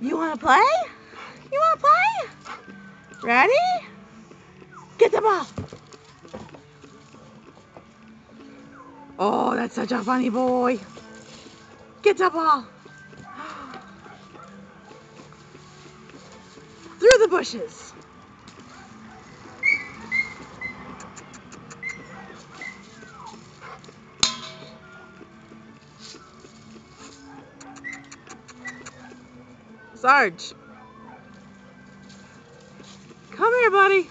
You want to play? You want to play? Ready? Get the ball. Oh, that's such a funny boy. Get the ball. Through the bushes. Sarge. Come here, buddy.